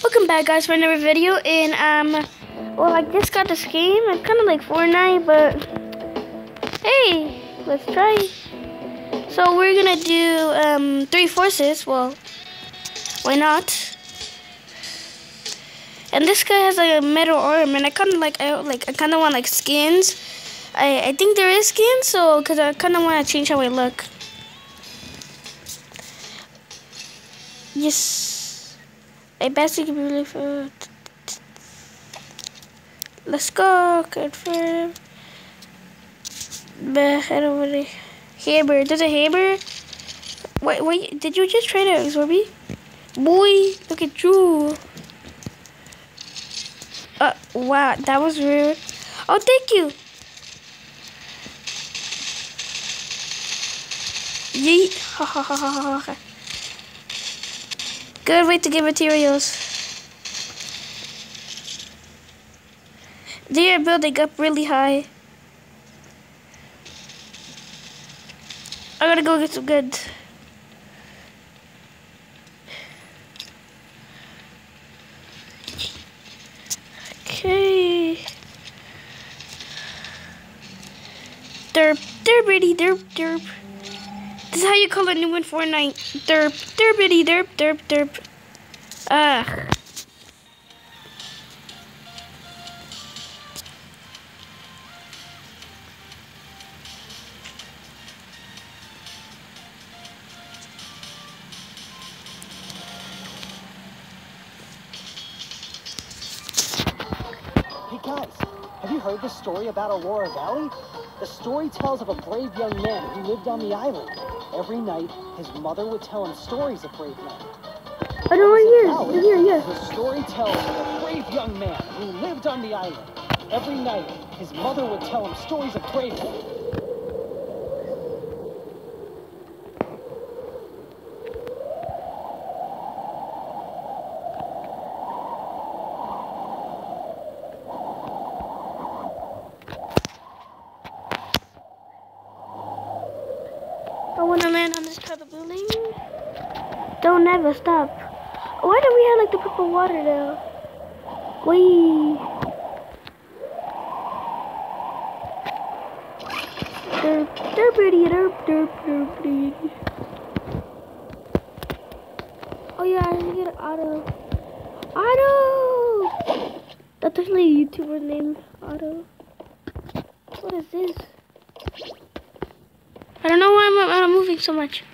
Welcome back guys for another video and um well I just got this game. It's kinda like Fortnite but hey, let's try. So we're gonna do um three forces, well why not? And this guy has like a metal arm and I kinda like I like I kinda want like skins. I, I think there is skins so cause I kinda wanna change how I look. Yes. I basically really for Let's go, confirm. Head over there. Hammer, there's a hammer. Wait, wait, did you just try to absorb me? Boy, look at you. Uh, wow, that was rude. Oh, thank you. Yeet. Ha ha ha ha ha. Good way to get materials. They are building up really high. I gotta go get some goods. Okay. Derp, derpity, derp, derp. This is how you call a new one Fortnite. Derp, derpity, derp, derp, derp. Ah. Hey guys, have you heard the story about Aurora Valley? The story tells of a brave young man who lived on the island. Every night, his mother would tell him stories of brave men. I know right here. Here, yeah. The story tells of a brave young man who lived on the island. Every night, his mother would tell him stories of brave men. I want to land on this type of building. Ever stop. Why do we have like the purple water though? Wee. Derp, derpity, derp, derp, derpity. Oh yeah, I should get an auto. Auto! That's actually a YouTuber named Otto. What is this? I don't know why I'm, I'm moving so much.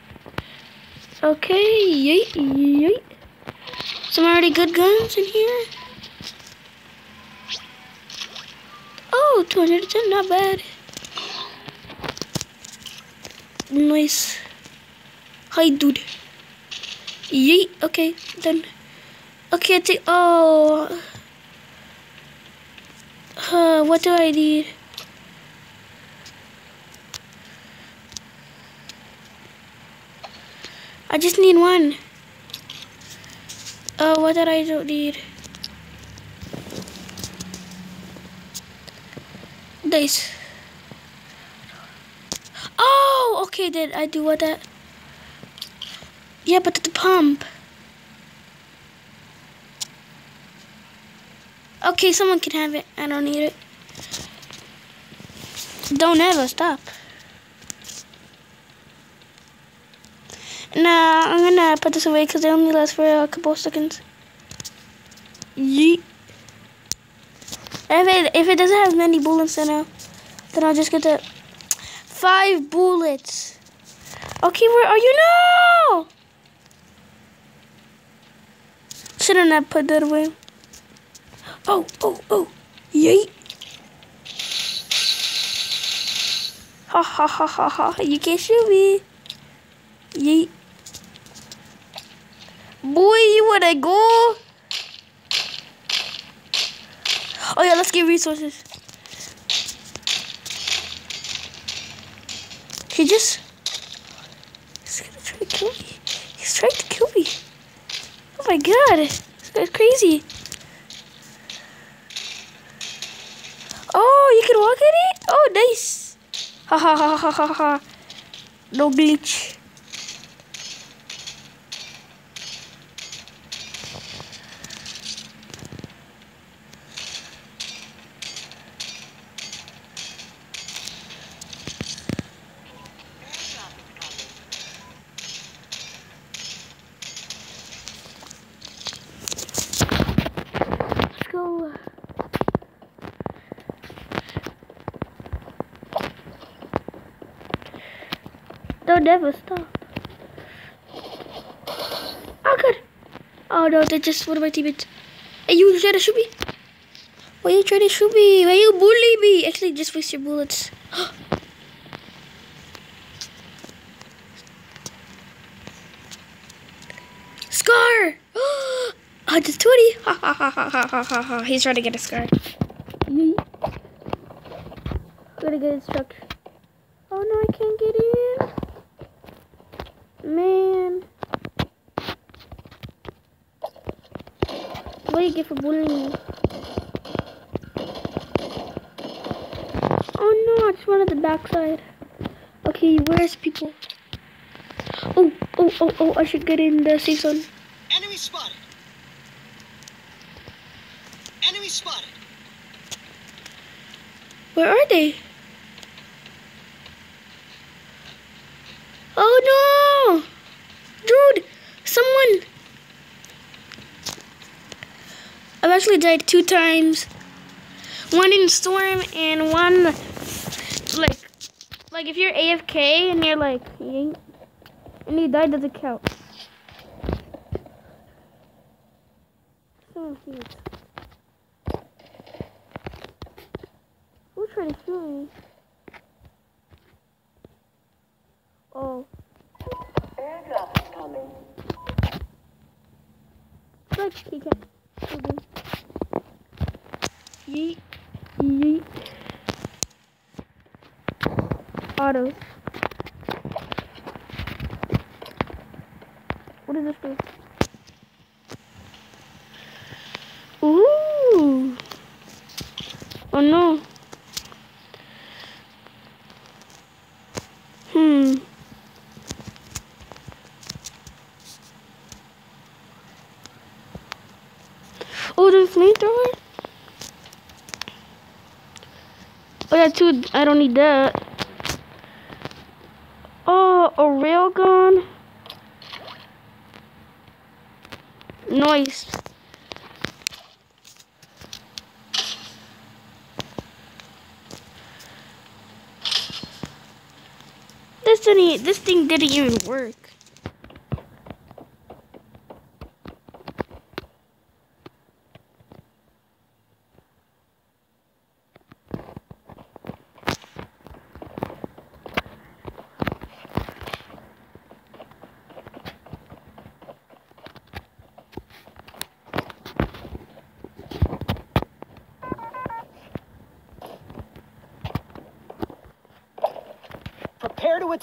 Okay, yeet, yeet. Some already good guns in here. Oh, 210, not bad. Nice. Hi, dude. Yeet, okay, done. Okay, I think, oh. Uh, what do I need? I just need one. Oh, what did I don't need? This. Oh, okay, then I do what that. Yeah, but the pump. Okay, someone can have it. I don't need it. Don't ever stop. Nah, I'm gonna put this away because they only last for a couple of seconds. Yeet. If it, if it doesn't have many bullets in it, then I'll just get the five bullets. Okay, where are you? No! Shouldn't have put that away. Oh, oh, oh. Yeet. Ha ha ha ha ha. You can't shoot me. Yeet. Boy, you wanna go? Oh yeah, let's get resources. He just he's gonna try to kill me. He's trying to kill me. Oh my god, this guy's crazy. Oh, you can walk in it? Oh, nice. Ha ha ha ha ha ha. No glitch. never stop. Oh god. Oh they just one of my teammates. Hey, you trying to shoot me? Why are you trying to shoot me? Why are you bully me? Actually, just waste your bullets. Scar! Oh, just 20. Ha ha ha ha ha ha ha ha. He's trying to get a scar. Yeet. Gotta get instruction. Oh no, I can't get in. Man. What do you get for bullying me? Oh no, I just went at the backside. Okay, where's people? Oh, oh, oh, oh, I should get in the season. Enemy spotted. Enemy spotted. Where are they? Oh no! Dude, someone! I've actually died two times. One in storm and one like like if you're AFK and you're like you and you die doesn't count. Oh, Someone here. Who's trying to shoot me? Oh. Airdrop coming. Look, he can't. Yeet. Yeet. Auto. What does this do? Ooh. Oh no. Hmm. Oh, there's flamethrower? Oh, yeah, two. I don't need that. Oh, a railgun. Nice. This didn't. This thing didn't even work.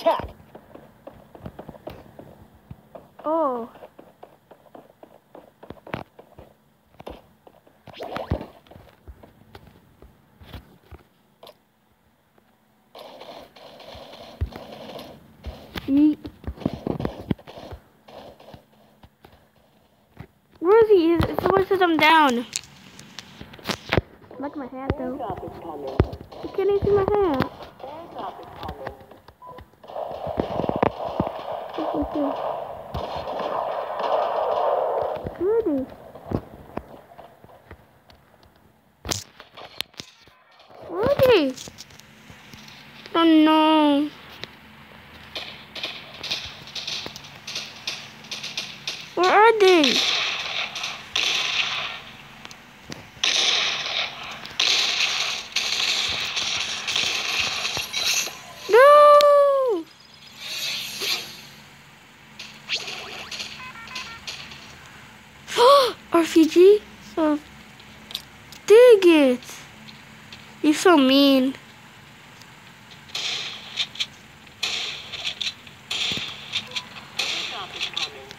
Attack. Oh. Yeet. Where is he? Is- Someone says I'm down. Like my hat though. Airdrop is coming. You can't even see my hat. Airdrop is coming. What's this? Where are they? Where are they? Oh no. Where are they? No! RPG? Oh, dig it! You're so mean. Airdrop is coming.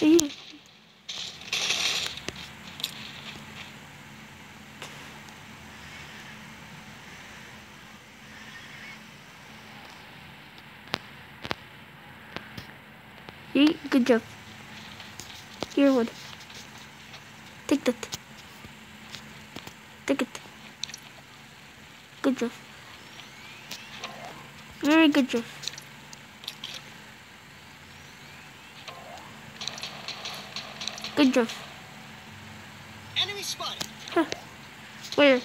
Ew. Yeet, good job. Here, one. Take that. Take it. Good job. Very good job. Good job. Enemy spotted. Where?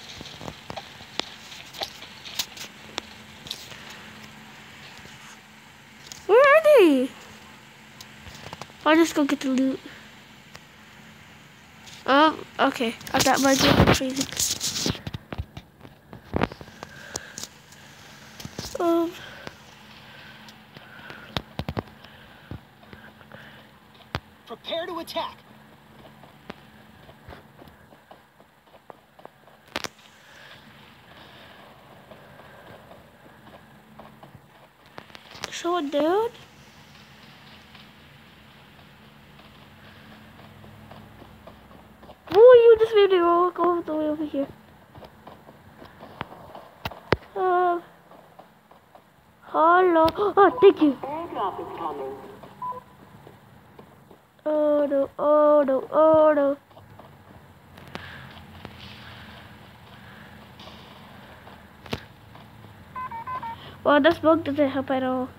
Hey! I'll just go get the loot. Oh, okay. I got my game crazy. Um. Prepare to attack. So, dude. Oh, you just made me go go over here. Uh, hello. Oh, thank you. Airdrop is coming. Oh no, oh no, oh no. Well, the smoke doesn't help at all.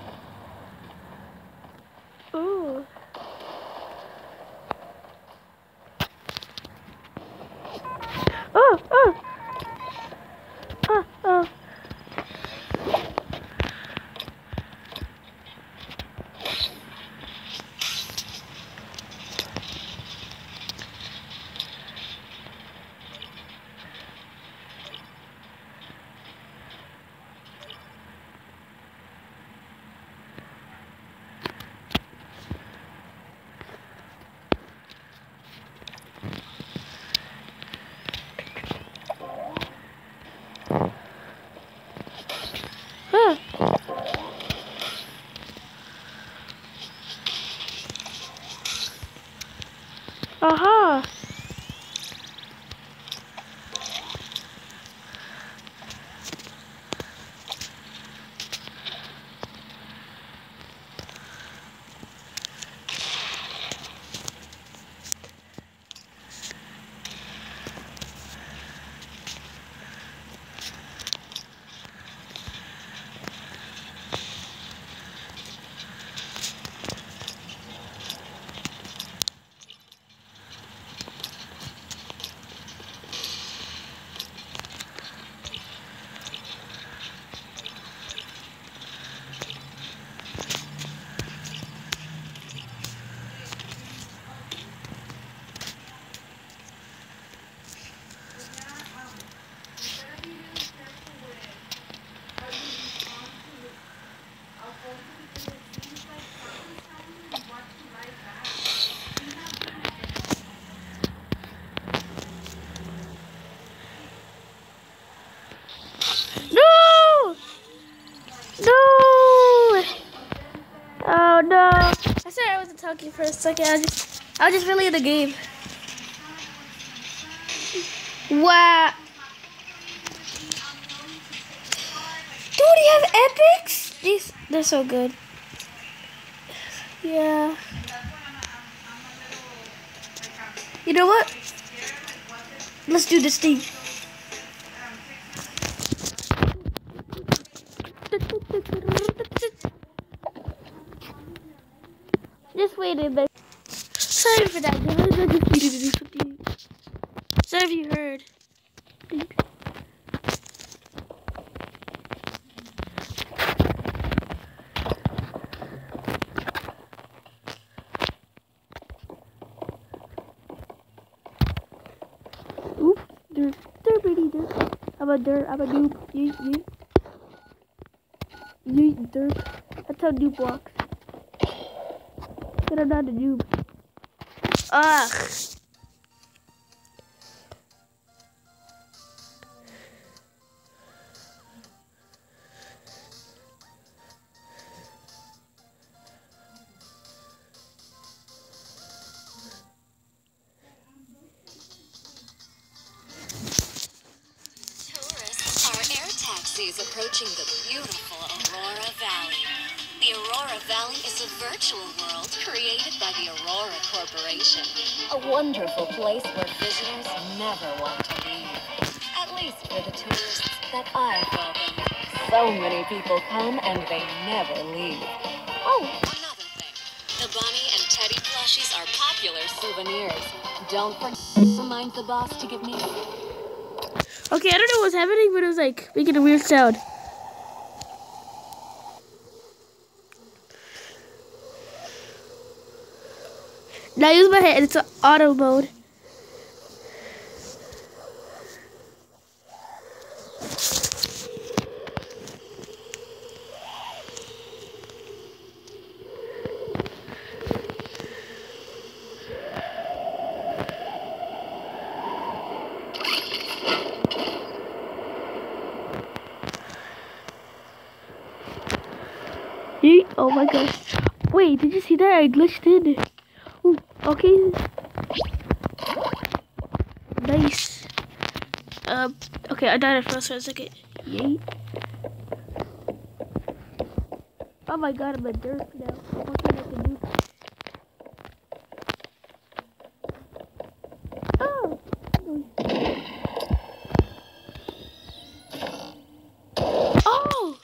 No! Uh, I said I wasn't talking for a second. I just, I was just really in the game. Wow! Dude, you have epics? These, they're so good. Yeah. You know what? Let's do this thing. Just wait a bit. Sorry for that, something. Sorry you heard. Oop, derp, derpity derp. I'm a derp, I'm a noob. Yeet, yeet. Yeet, derp. That's how noob walks. But I'm not a noob. Ugh. people come and they never leave. Oh, another thing. The bunny and teddy plushies are popular souvenirs. Don't forget remind the boss to give me. Okay, I don't know what's happening, but it was like making a weird sound. Now I use my head. It's auto mode. Oh my gosh. Wait, did you see that? I glitched in. Ooh, okay. Nice. Um, okay, I died at first for a second. Yeet. Oh my god, I'm a derp now. What can I can do? Oh! Oh!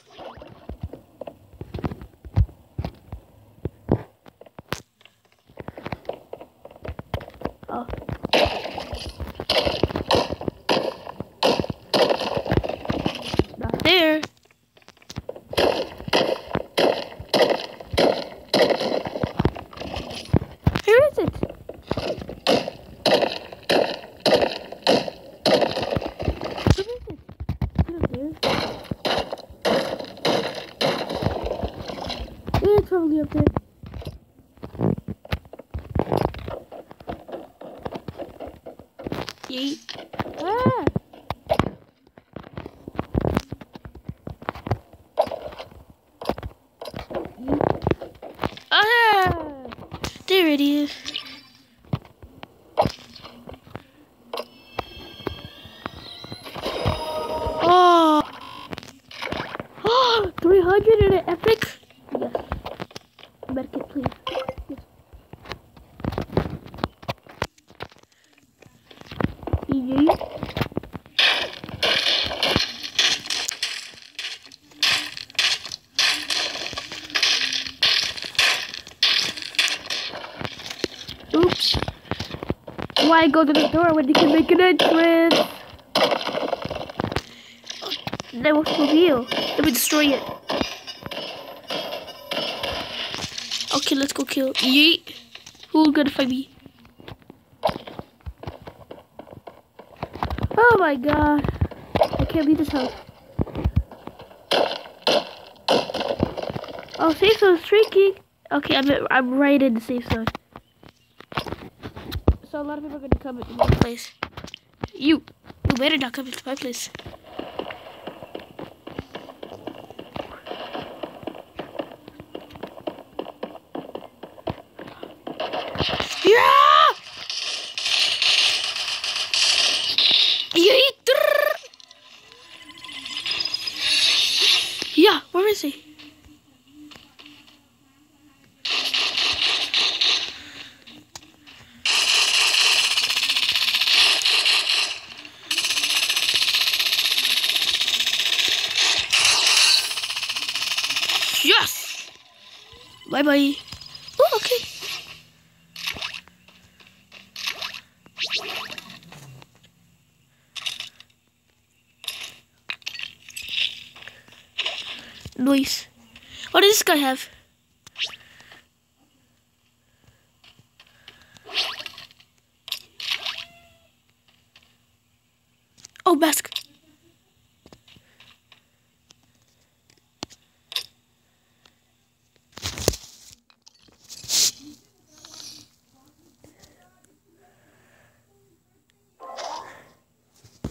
Oh. Not there. Here is it. Where is it? Not there. Yeah, it's probably up there. Yeet. Ah! Ah! There it is. Oh! Oh! 300 in an epic? Yes. Medkit, please. Yes. Yeet. Oops. Why go to the door when you can make an entrance? That was reveal. Let me destroy it. Okay, let's go kill. Yeet. Who's gonna fight me? Oh my god. I can't leave this house. Oh, safe zone streaking. Okay, I'm, I'm right in the safe zone. So a lot of people are gonna come into my place. You, you better not come into my place. Yeah! Yeet! Yeah, where is he? Yes! Bye bye. Oh, okay. Nice. What does this guy have? Oh, mask.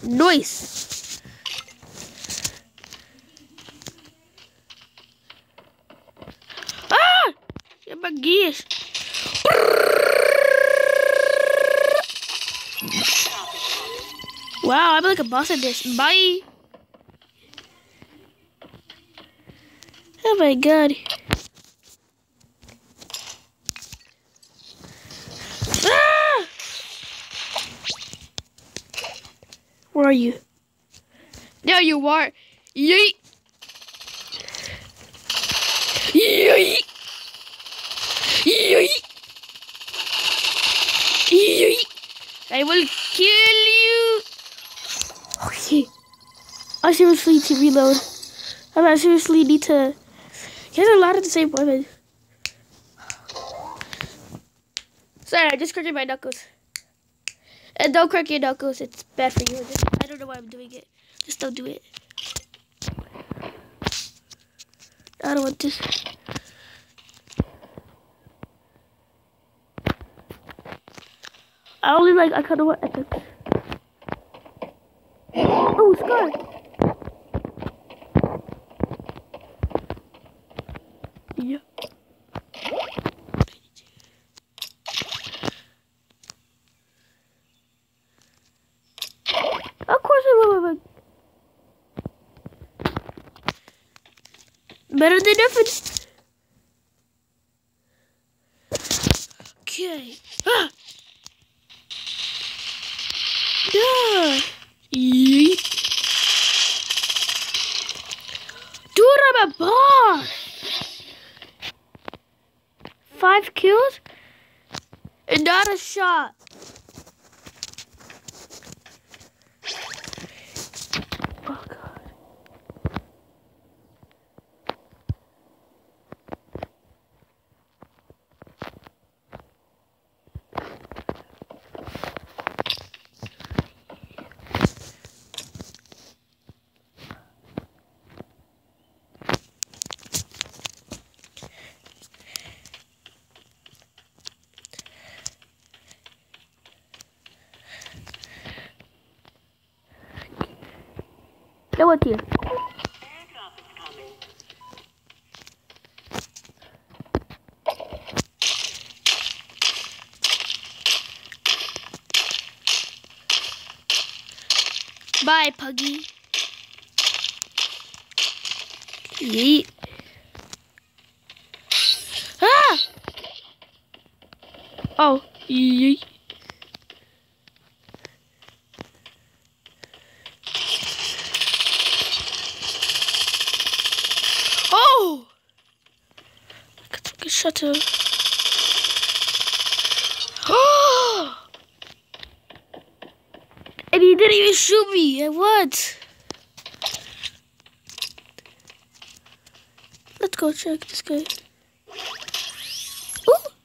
Nice. Wow, I'm like a boss at this. Bye. Oh my god. Ah! Where are you? There you are. Yeet. Yeet. Yeet. Yeet. I will kill you. Okay. I seriously need to reload. I seriously need to. He has a lot of the same weapon. Sorry, I just cracked my knuckles. And don't crack your knuckles. It's bad for you. I don't know why I'm doing it. Just don't do it. I don't want this. I only like, I kind of want epic. Oh, Scar. Yeah. Of course I will. Better than nothing. Okay. Ah! Yeah. Yeet. Dude, I'm a boss. Five kills and not a shot. Oh god. Now what here? Airdrop is coming. Bye, Puggy. Yeet. Ah! Oh, yeet. Oh! I got some good shot to. Oh! And he didn't even shoot me. And what? Let's go check this guy. Ooh.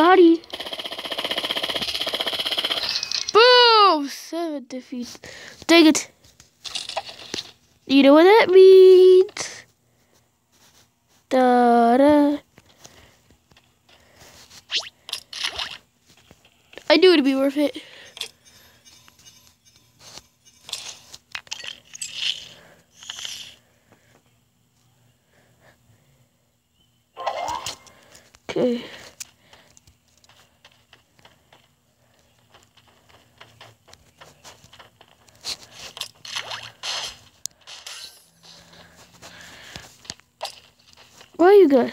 Body. Boom! Seven defeats. Dang it. You know what that means? Da da. I knew it'd be worth it. Okay. Where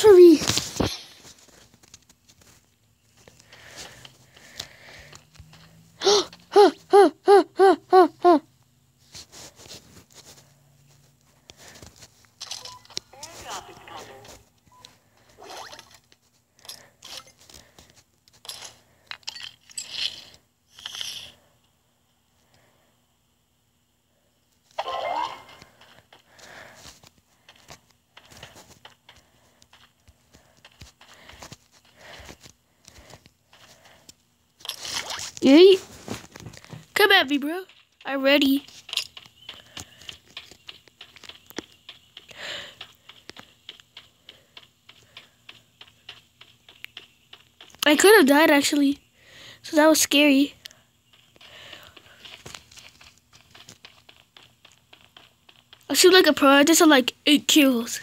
for me. Airdrop is coming. Come at me, bro. I'm ready. I could have died actually. So that was scary. I shoot like a pro. I just had like eight kills.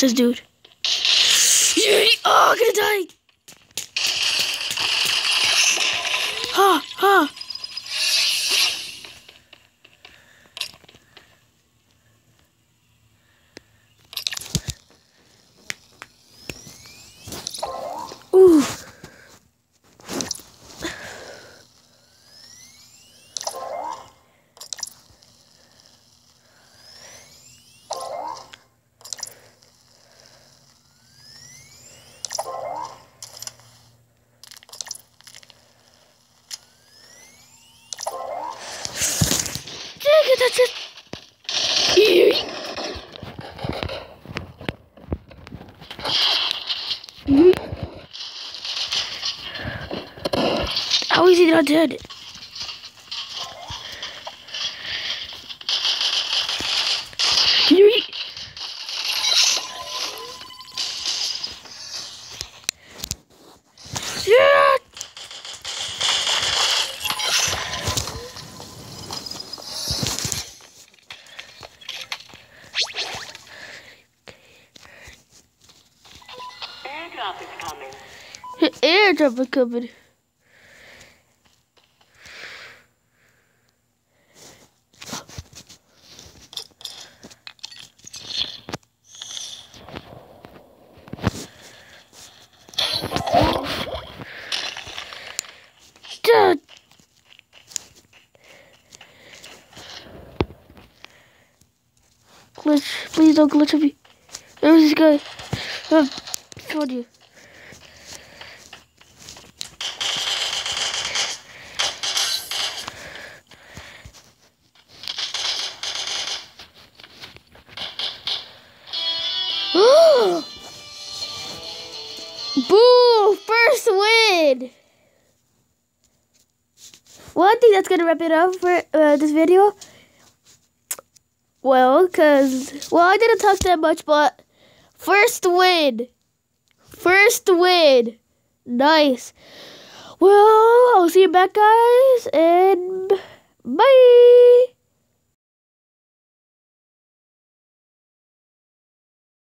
Was this dude? Yeet. Oh, I'm gonna die. Ha, ha. Ooh. Dang it, that's it. Yeet. Mhm. He not dead? Yeet. Yeah. Airdrop is coming. Airdrop is coming. Don't glitch on me. There's this guy. Um, told you. Boo! First win! Well, I think that's gonna wrap it up for uh, this video. Well, cause well, I didn't talk that much, but first win, first win, nice. Well, I'll see you back, guys, and bye.